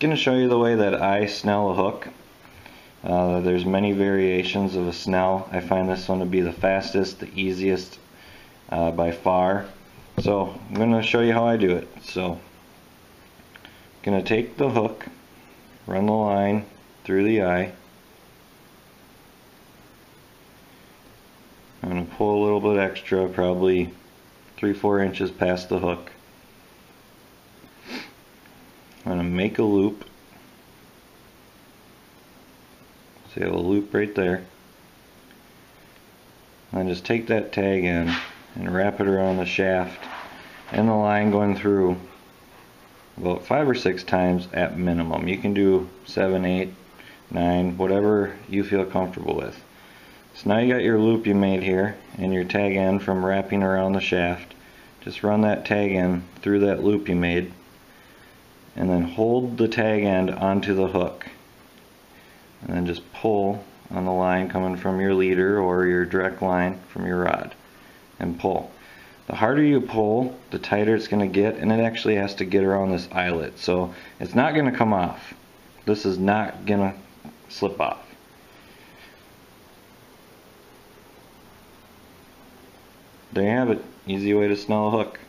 going to show you the way that I snell a hook. Uh, there's many variations of a snell. I find this one to be the fastest, the easiest uh, by far. So I'm going to show you how I do it. So I'm going to take the hook, run the line through the eye. I'm going to pull a little bit extra, probably 3-4 inches past the hook. I'm going to make a loop. See a loop right there. And just take that tag end and wrap it around the shaft and the line going through about five or six times at minimum. You can do seven, eight, nine, whatever you feel comfortable with. So now you got your loop you made here and your tag end from wrapping around the shaft. Just run that tag end through that loop you made and then hold the tag end onto the hook and then just pull on the line coming from your leader or your direct line from your rod and pull. The harder you pull, the tighter it's going to get and it actually has to get around this eyelet. So it's not going to come off. This is not going to slip off. There you have it. Easy way to snell a hook.